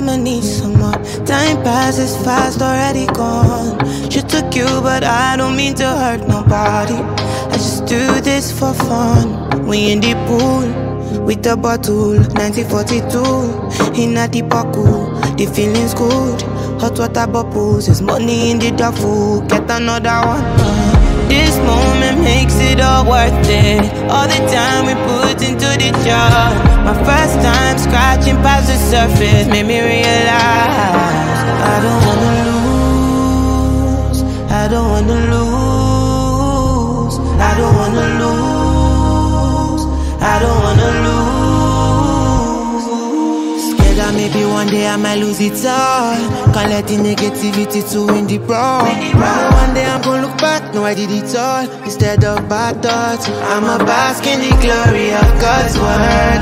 gonna need some more. Time passes fast, already gone. She took you, but I don't mean to hurt nobody. I just do this for fun. We in the pool with the bottle, 1942. In a deep pool, the feeling's good. Hot water bubbles, there's money in the duffel. Get another one. This moment makes it all worth it. All the time we put into the job. My first time scratching past the surface made me realize I don't wanna lose. I don't wanna lose. I don't wanna lose. I don't wanna lose. Maybe one day I might lose it all. Can't let the negativity to win the brawl. One day I'm gonna look back, no I did it all. Instead of bad thoughts, I'm a bask in the glory of God's word.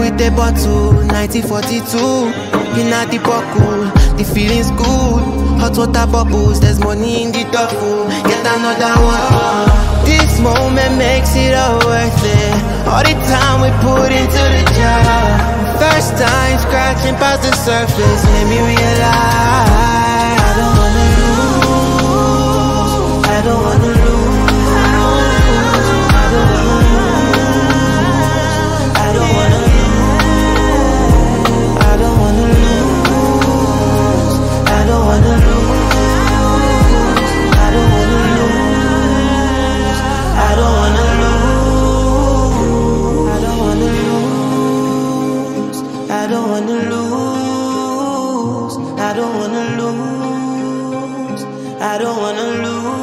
With the bottle, 1942. In a the buckle, the feeling's good. Hot water bubbles, there's money in the duffel. Get another one. This moment makes it all worth it. All the time we put into the job. First time scratching past the surface. Made me realize wanna lose. I don't wanna lose. I don't wanna lose.